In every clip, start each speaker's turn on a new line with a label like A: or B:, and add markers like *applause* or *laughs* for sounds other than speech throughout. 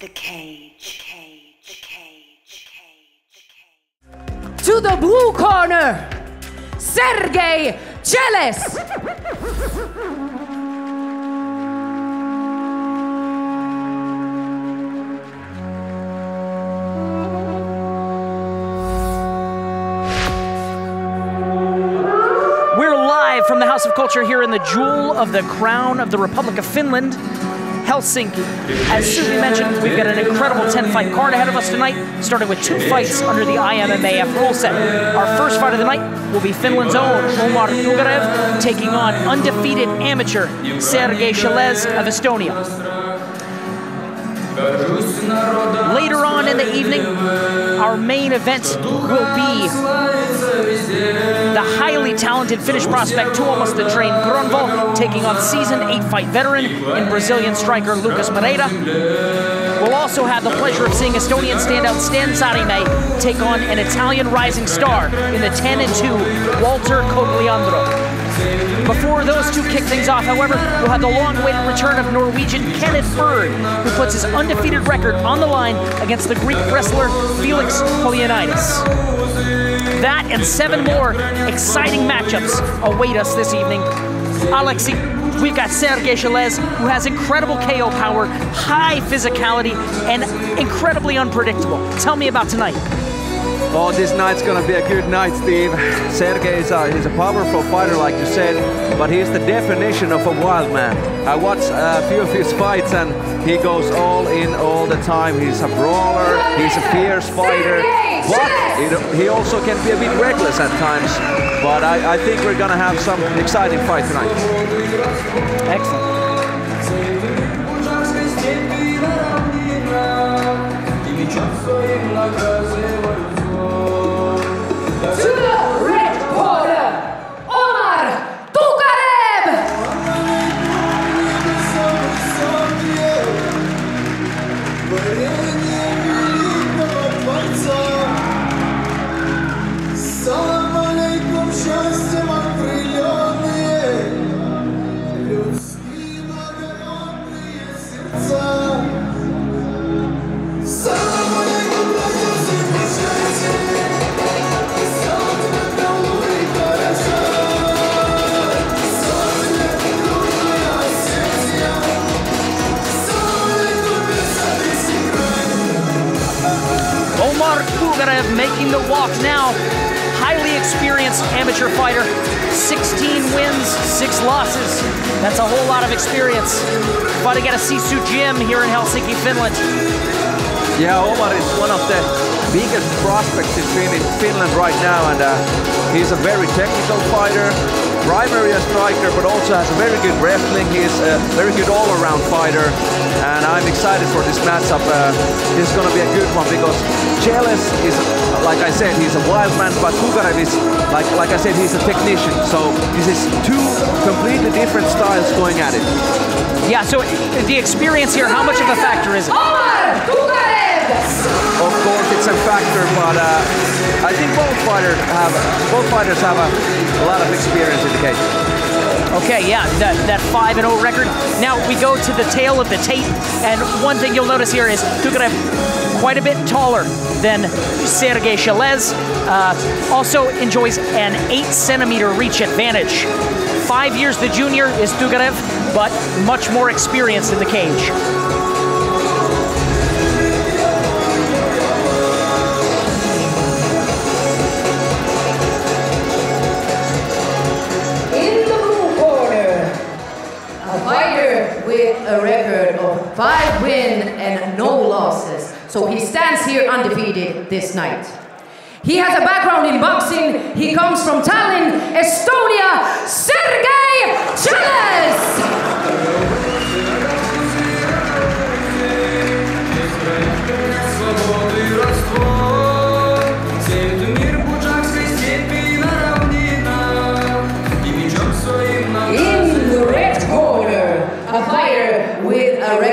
A: the cage. Cage, cage, cage,
B: To the blue corner, Sergey Cheles.
C: We're live from the House of Culture here in the Jewel of the Crown of the Republic of Finland, Helsinki. As Suvi mentioned, we've got an incredible 10 fight card ahead of us tonight, starting with two fights under the IMMAF rule set. Our first fight of the night will be Finland's own Omar Tugarev taking on undefeated amateur Sergei Cheles of Estonia. Later on in the evening, our main event will be the highly talented Finnish prospect Tuomas the Train Grönvall taking on season eight fight veteran and Brazilian striker Lucas Pereira. We'll also have the pleasure of seeing Estonian standout Stan Sarime take on an Italian rising star in the 10 and 2 Walter Cogliandro. Before those two kick things off, however, we'll have the long-awaited return of Norwegian Kenneth Bird, who puts his undefeated record on the line against the Greek wrestler Felix Polianitis. That and seven more exciting matchups await us this evening. Alexi, we've got Sergey Cheles, who has incredible KO power, high physicality, and incredibly unpredictable. Tell me about tonight.
D: Oh, this night's gonna be a good night, Steve. Sergey is a, he's a powerful fighter, like you said, but he's the definition of a wild man. I watched a few of his fights and he goes all in all the time. He's a brawler, he's a fierce fighter, but he, he also can be a bit reckless at times. But I, I think we're gonna have some exciting fight tonight.
C: Excellent.
B: Omar
C: Tugarev making the walk now. Highly experienced amateur fighter. 16 wins, 6 losses. That's a whole lot of experience. Fighting at a Sisu gym here in Helsinki, Finland.
D: Yeah, Omar is one of the biggest prospects in Finland right now, and uh, he's a very technical fighter, primary a striker, but also has a very good wrestling. He's a very good all-around fighter, and I'm excited for this matchup. Uh, this is going to be a good one because Cheles is, like I said, he's a wild man, but Tugarev is, like like I said, he's a technician. So this is two completely different styles going at it.
C: Yeah, so the experience here, how much of a factor is it?
B: Omar Tugarev.
D: Of course, it's a factor, but uh, I think both fighters have both fighters have a, a lot of experience in the cage.
C: Okay, yeah, that, that 5 and 0 record. Now we go to the tail of the tape, and one thing you'll notice here is Tugarev quite a bit taller than Sergey Cheles. Uh, also enjoys an 8 centimeter reach advantage. Five years the junior is Tugarev, but much more experienced in the cage.
B: So he stands here undefeated this night. He has a background in boxing. He comes from Tallinn, Estonia. Sergey Cheles!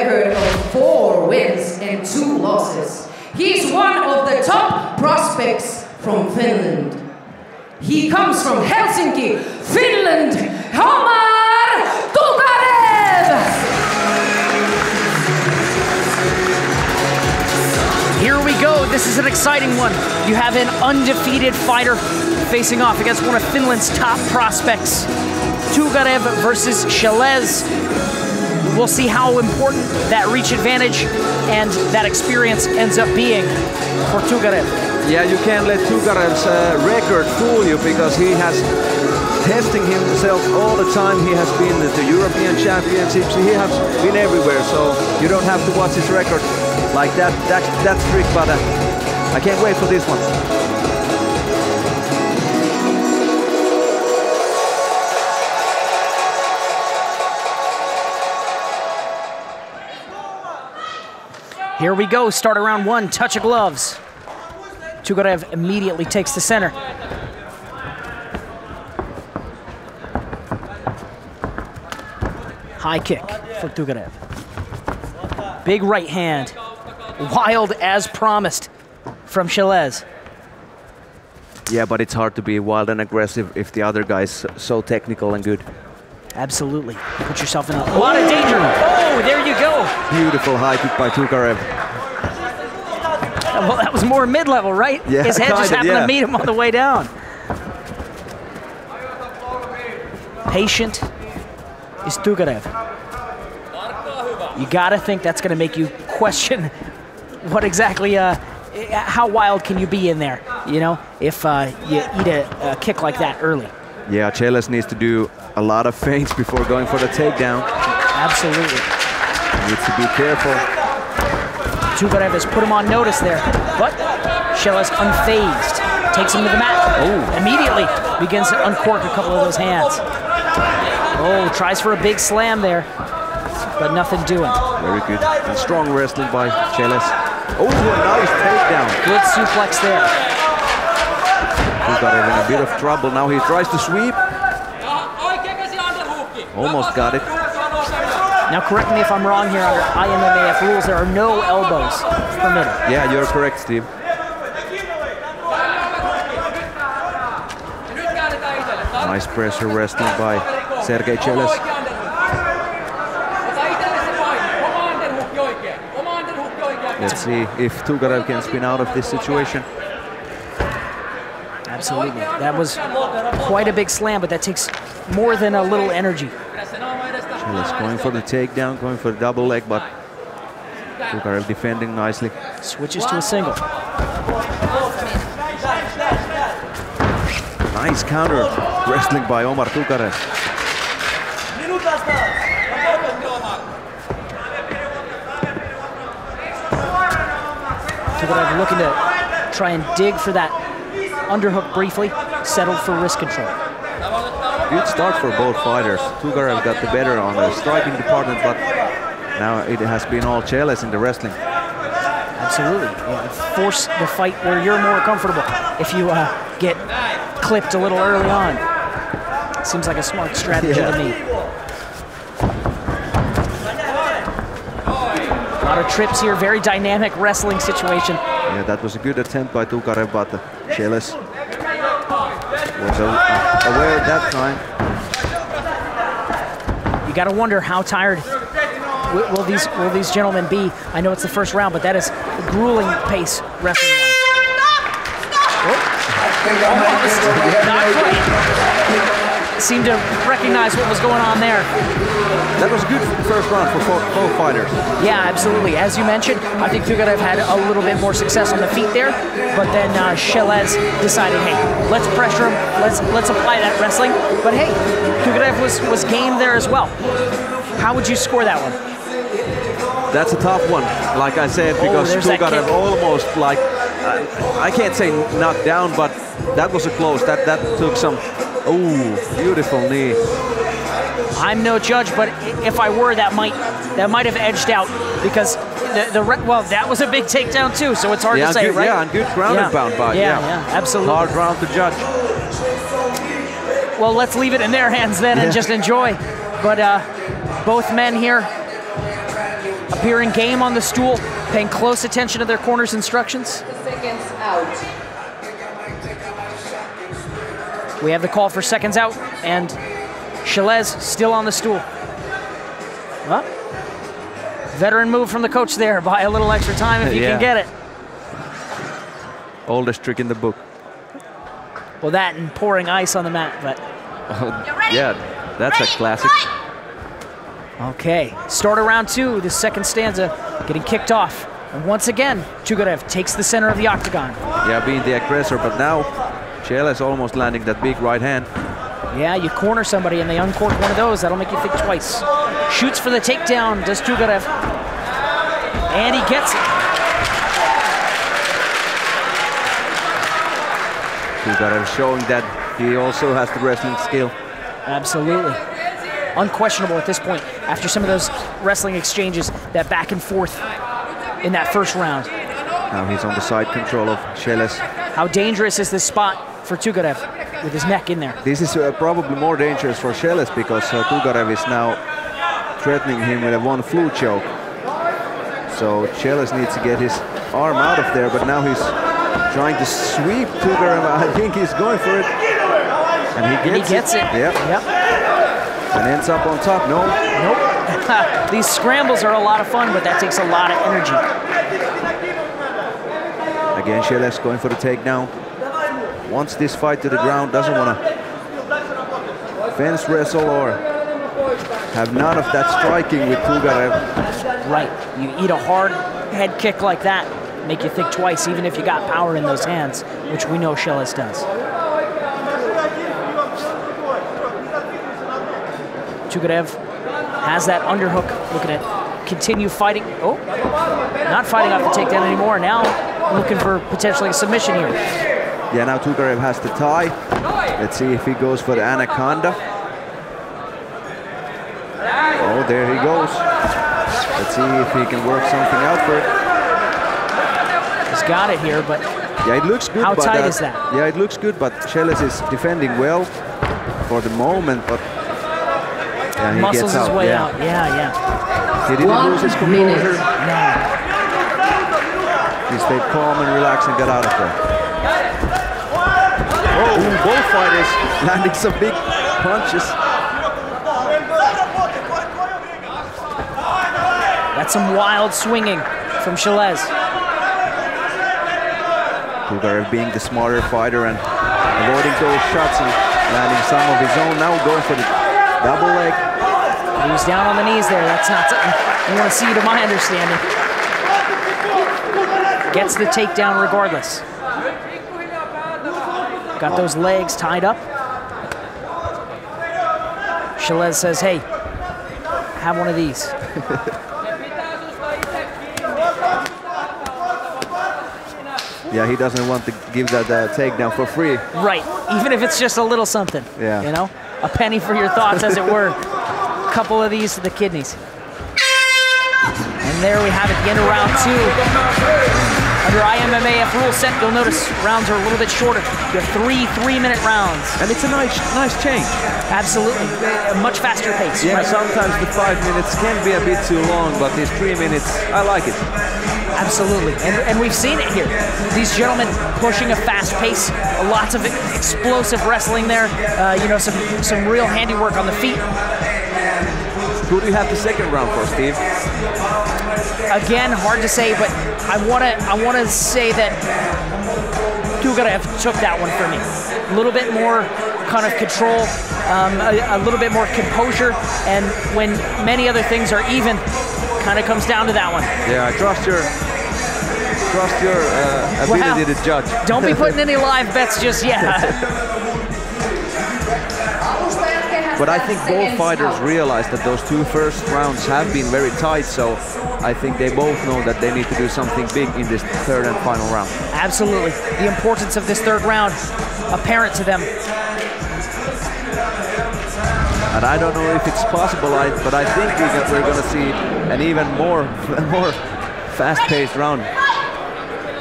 B: Record of four wins and two losses. He's one of the top prospects from Finland. He comes from Helsinki, Finland, Omar Tugarev!
C: Here we go, this is an exciting one. You have an undefeated fighter facing off against one of Finland's top prospects. Tugarev versus Cheles. We'll see how important that reach advantage and that experience ends up being for Tugarev.
D: Yeah, you can't let Tugarev's uh, record fool you because he has testing himself all the time. He has been at the European Championships. He has been everywhere, so you don't have to watch his record like that. That that's trick, but uh, I can't wait for this one.
C: Here we go, start around one, touch of gloves. Tugarev immediately takes the center. High kick for Tugarev. Big right hand. Wild as promised from Cheles.
D: Yeah, but it's hard to be wild and aggressive if the other guy's so technical and good.
C: Absolutely. Put yourself in a lot of danger. Oh, there you go.
D: Beautiful high kick by Tugarev.
C: Well, that was more mid-level, right?
D: Yeah,
C: His head just
D: kinda,
C: happened
D: yeah.
C: to meet him on the way down. Patient is Tugarev. You gotta think that's gonna make you question *laughs* what exactly, uh, how wild can you be in there? You know, if uh, you eat a, a kick like that early.
D: Yeah, Cheles needs to do a lot of feints before going for the takedown.
C: Absolutely.
D: Needs to be careful.
C: Tugarev has put him on notice there, but Cheles unfazed, takes him to the mat. Oh, immediately begins to uncork a couple of those hands. Oh, tries for a big slam there, but nothing doing.
D: Very good. And strong wrestling by Cheles. Oh, a nice takedown.
C: Good suplex there.
D: He got him in a bit of trouble. Now he tries to sweep. Almost got it.
C: Now, correct me if I'm wrong here under IMMAF rules, there are no elbows permitted.
D: Yeah, you're correct, Steve. Nice pressure wrestling by Sergei Cheles. Let's see if Tugarev can spin out of this situation.
C: Absolutely. That was quite a big slam, but that takes more than a little energy.
D: Cheles going for the takedown, going for the double leg, but Tugarev defending nicely.
C: Switches to a single.
D: Nice counter wrestling by Omar Tukarev.
C: Tugarev looking to try and dig for that underhook briefly, settled for wrist control.
D: Good start for both fighters. Tugarev got the better on the striking department, but now it has been all Cheles in the wrestling.
C: Absolutely. Yeah, force the fight where you're more comfortable if you uh, get clipped a little early on. Seems like a smart strategy
D: Yeah.
C: to me. A lot of trips here, very dynamic wrestling situation.
D: Yeah, that was a good attempt by Tugarev, but uh, Cheles was a- aware that time.
C: You got to wonder how tired will, will these will these gentlemen be. I know it's the first round, but that is a grueling pace wrestling. Not quite. Seemed to recognize what was going on there.
D: That was a good first round for both, fighters.
C: Yeah, absolutely. As you mentioned, I think Tugarev had a little bit more success on the feet there, but then uh, Cheles decided, hey, let's pressure him, let's let's apply that wrestling. But hey, Tugarev was was game there as well. How would you score that one?
D: That's a tough one, like I said, because
C: Oh, that
D: Tugarev
C: kick.
D: almost like, I can't say knocked down, but that was a close. That, that took some, oh, beautiful knee.
C: I'm no judge, but if I were, that might that might have edged out because the, the re- well, that was a big takedown too. So it's hard
D: Yeah,
C: to say,
D: good,
C: right?
D: yeah, and good ground
C: Yeah.
D: and pound by.
C: Yeah, yeah, absolutely.
D: Hard round to judge.
C: Well, let's leave it in their hands then and just enjoy. But uh, both men here appearing game on the stool, paying close attention to their corner's instructions.
B: The Seconds out.
C: We have the call for seconds out, and Cheles still on the stool. Well, veteran move from the coach there. Buy a little extra time if you
D: Yeah.
C: can get it.
D: Oldest trick in the book.
C: Well, that and pouring ice on the mat, but oh,
D: yeah, that's a classic.
C: Okay, start of round two, the second stanza getting kicked off. And once again, Tugarev takes the center of the octagon.
D: Yeah, being the aggressor, but now Cheles almost landing that big right hand.
C: Yeah, you corner somebody and they uncork one of those, that'll make you think twice. Shoots for the takedown, does Tugarev. And he gets it.
D: Tugarev showing that he also has the wrestling skill.
C: Absolutely. Unquestionable at this point after some of those wrestling exchanges, that back and forth in that first round.
D: Now he's on the side control of Cheles.
C: How dangerous is this spot for Tugarev with his neck in there?
D: This is uh, probably more dangerous for Cheles because uh, Tugarev is now threatening him with a von Flue choke. So Cheles needs to get his arm out of there, but now he's trying to sweep Tugarev. *laughs* I think he's going for it. And he
C: And
D: gets,
C: he gets it.
D: Yep.
C: Yep.
D: And ends up on top. No.
C: Nope. *laughs* These scrambles are a lot of fun, but that takes a lot of energy.
D: Again, Cheles going for the takedown. Wants this fight to the ground, doesn't want to fence wrestle or have none of that striking with Tugarev.
C: Right. You eat a hard head kick like that, make you think twice, even if you got power in those hands, which we know Cheles does. Tugarev has that underhook, looking at continue fighting. Oh, not fighting off the takedown anymore. Now looking for potentially a submission here.
D: Yeah, now Tugarev has the tie. Let's see if he goes for the anaconda. Oh, there he goes. Let's see if he can work something out for it.
C: He's got it here, but
D: Yeah, it looks good.
C: How
D: but,
C: tight
D: uh,
C: is that?
D: Yeah, it looks good, but Cheles is defending well for the moment, but yeah, he
C: muscles
D: gets
C: his
D: out.
C: way
D: yeah.
C: out. Yeah, yeah.
D: He didn't
B: One
D: lose his composure.
C: No.
D: He stayed calm and relaxed and got out of there. Oh, both fighters landing some big punches.
C: That's some wild swinging from Cheles.
D: Tugarev being the smarter fighter and avoiding those shots and landing some of his own. Now going for the double leg.
C: He was down on the knees there. That's not something you want to see, to my understanding. Gets the takedown regardless. Got those legs tied up. Cheles says, hey, have one of these. *laughs*
D: Yeah, he doesn't want to give that uh, takedown for free.
C: Right, even if it's just a little something.
D: Yeah.
C: You know, a penny for your thoughts, as it were. A couple of these to the kidneys. And there we have it, the end of round two. Under IMMAF rule set, you'll notice rounds are a little bit shorter. You have three three-minute rounds.
D: And it's a nice, nice change.
C: Absolutely, a much faster pace.
D: Yeah,
C: right?
D: sometimes the five minutes can be a bit too long, but these three minutes, I like it.
C: Absolutely, and, and we've seen it here. These gentlemen pushing a fast pace, lots of explosive wrestling there. Uh, you know, some some real handiwork on the feet.
D: Who do you have the second round for, Steve?
C: Again, hard to say, but I wanna I wanna say that Tugarev took that one for me. A little bit more kind of control, um, a, a little bit more composure, and when many other things are even, kind of comes down to that one.
D: Yeah, trust your trust your uh,
C: Wow.
D: ability to judge.
C: Don't be putting *laughs* any live bets just yet. *laughs*
D: But I think both fighters realize that those two first rounds have been very tight, so I think they both know that they need to do something big in this third and final round.
C: Absolutely. The importance of this third round apparent to them.
D: And I don't know if it's possible, but I think we're going to see an even more *laughs* more fast-paced round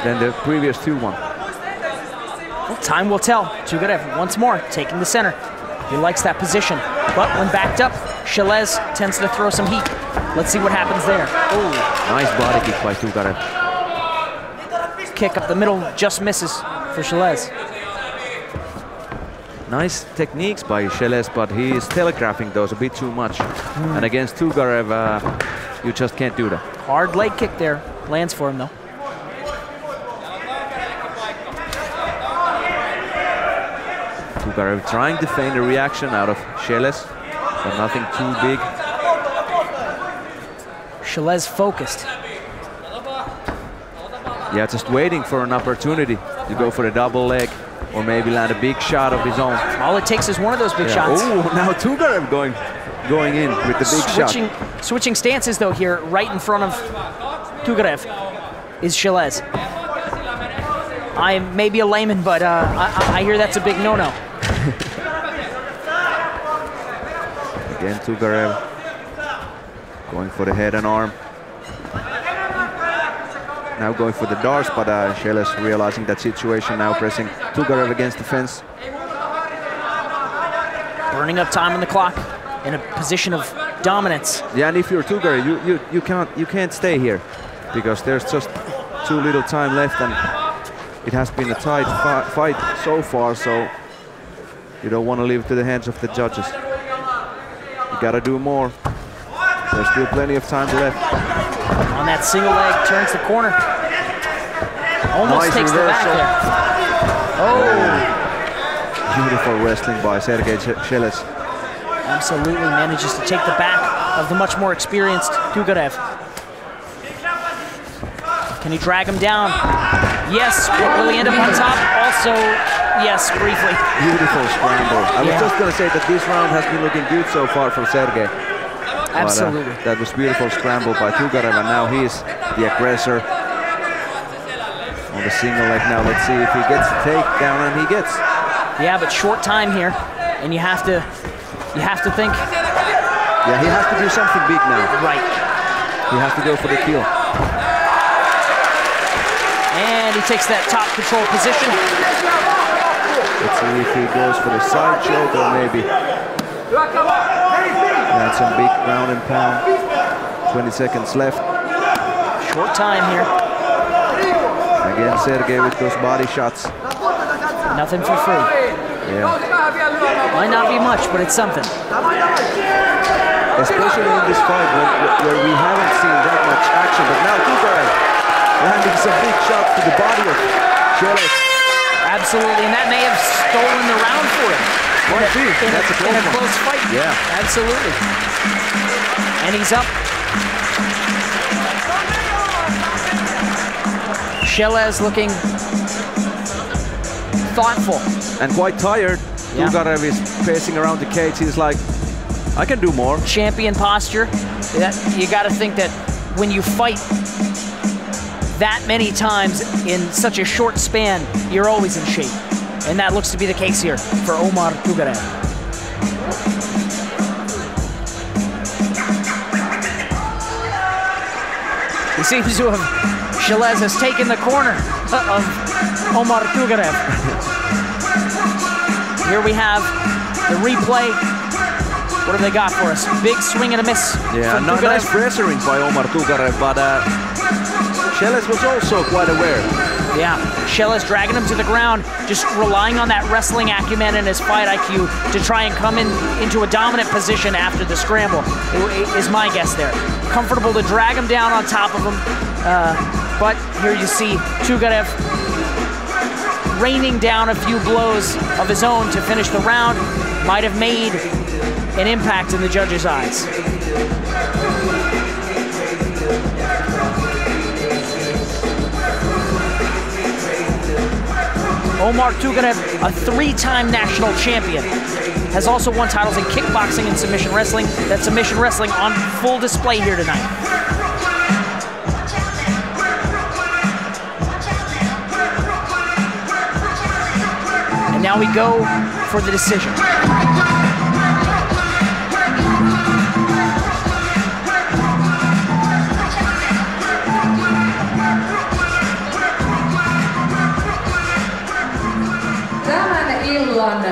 D: than the previous two one.
C: Well, time will tell. Tugarev once more taking the center. He likes that position. But when backed up, Cheles tends to throw some heat. Let's see what happens there. Oh,
D: Nice body kick by Tugarev.
C: kick up the middle just misses for Cheles.
D: Nice techniques by Cheles, but he is telegraphing those a bit too much. And against Tugarev, uh, you just can't do that.
C: Hard leg kick there. Lands for him though.
D: Tugarev trying to feign a reaction out of Cheles, but nothing too big.
C: Cheles focused.
D: Yeah, just waiting for an opportunity to go for the double leg or maybe land a big shot of his own.
C: All it takes is one of those big
D: Yeah.
C: shots.
D: Oh, *laughs* now Tugarev going going in with the big
C: switching,
D: shot.
C: switching stances though here, right in front of Tugarev, is Cheles. I may be a layman, but uh, I, I hear that's a big no-no. *laughs*
D: Again, Tugarev going for the head and arm. Now going for the D'Arce, but uh, Cheles realizing that situation now, pressing Tugarev against the fence.
C: Burning up time on the clock in a position of dominance.
D: Yeah, and if you're Tugarev, you, you, you can't you can't stay here because there's just too little time left, and it has been a tight fi- fight so far. So you don't want to leave it to the hands of the judges. You gotta do more. There's still plenty of time left.
C: On that single leg, turns the corner. Almost
D: Nice
C: takes the back there. Oh,
D: Beautiful wrestling by Sergei Sh- Cheles.
C: absolutely manages to take the back of the much more experienced Tugarev. Can he drag him down? Yes. Will he end up on top? Also, yes, briefly.
D: Beautiful scramble. I was
C: Yeah.
D: just gonna say that this round has been looking good so far for Sergei. But, uh,
C: Absolutely.
D: that was beautiful scramble by Tugarev, and now he's the aggressor. On the single leg now, let's see if he gets the takedown, and he gets.
C: Yeah, but short time here, and you have to, you have to think
D: Yeah, he has to do something big now.
C: right.
D: He has to go for the kill.
C: And he takes that top control position.
D: Let's see if he goes for the side choke or maybe. And some big ground and pound. 20 seconds left.
C: Short time here.
D: Again, Sergey with those body shots.
C: Nothing for free.
D: Yeah.
C: Might not be much, but it's something.
D: especially in this fight when, where we haven't seen that much action. But now Tugarev landing some big shots to the body of Cheles.
C: Absolutely, and that may have stolen the round for him.
D: Be.
C: In
D: That's a
C: a,
D: close
C: in a close fight.
D: Yeah.
C: Absolutely. And he's up. Cheles looking thoughtful.
D: And quite tired.
C: Yeah.
D: Tugarev is pacing around the cage. He's like, I can do more.
C: Champion posture. That, you got to think that when you fight that many times in such a short span, you're always in shape. And that looks to be the case here for Omar Tugarev. He seems to have, Cheles has taken the corner of Omar Tugarev. Here we have the replay. What have they got for us? Big swing and a miss.
D: Yeah,
C: from
D: no, nice pressuring by Omar Tugarev, but uh, Cheles was also quite aware.
C: Yeah, Cheles dragging him to the ground, just relying on that wrestling acumen and his fight IQ to try and come in into a dominant position after the scramble. Is my guess there. Comfortable to drag him down on top of him, uh, but here you see Tugarev raining down a few blows of his own to finish the round. Might have made an impact in the judges' eyes. Omar Tugarev, a three-time national champion, has also won titles in kickboxing and submission wrestling. That submission wrestling on full display here tonight. And now we go for the decision.
B: Illan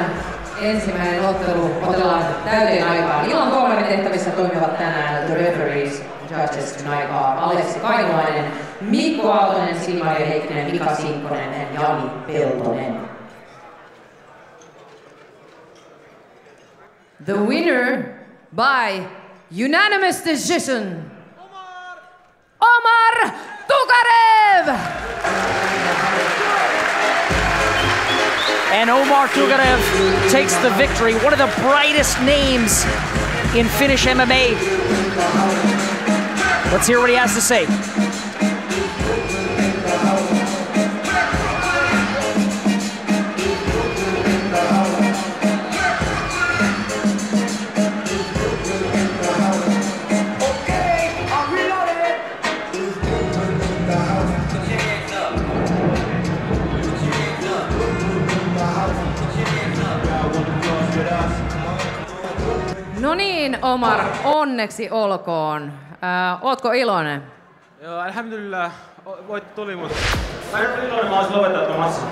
B: ensimmäinen ottelu otellaan täyteen aikaan. Illan kolmannen tehtävissä toimivat tänään the referees judges tonight Aleksi Kainulainen, Mikko Aaltonen, Silmaria Heikkinen, Mika Sinkkonen ja Jani Peltonen. The winner by unanimous decision, Omar Tukarev!
C: And Omar Tugarev takes the victory. One of the brightest names in Finnish MMA. Let's hear what he has to say.
B: Omar, onneksi olkoon. Äh, ootko iloinen?
E: Joo, alhamdulillah. Voit tuli, mutta... Mä en ole iloinen, mä olisin matsin.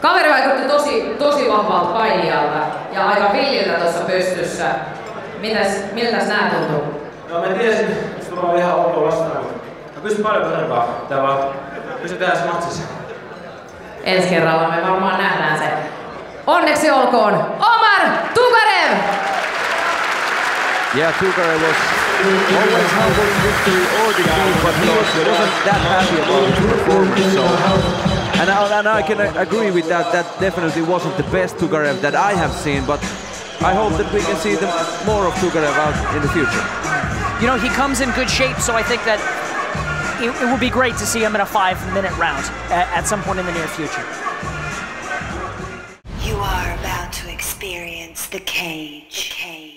B: Kaveri vaikutti tosi, tosi vahvalta painijalta ja aika villiltä tuossa pystyssä. Mitäs, miltäs nää tuntuu?
E: Joo, mä tiesin, että sulla oli ihan ok vastaan, mutta mä pystyn paljon parempaa. Tää vaan pystytään tässä matsissa.
B: Ensi kerralla me varmaan nähdään se. Onneksi olkoon
D: Yeah, Tugarev was always humble in victory or defeat, but he was, wasn't that happy about his performance. So, and I, and I can agree with that. That definitely wasn't the best Tugarev that I have seen, but I hope that we can see the, more of Tugarev out in the future.
C: You know, he comes in good shape, so I think that it, it would be great to see him in a five minute round at, at some point in the near future.
A: You are about to experience the cage. cage.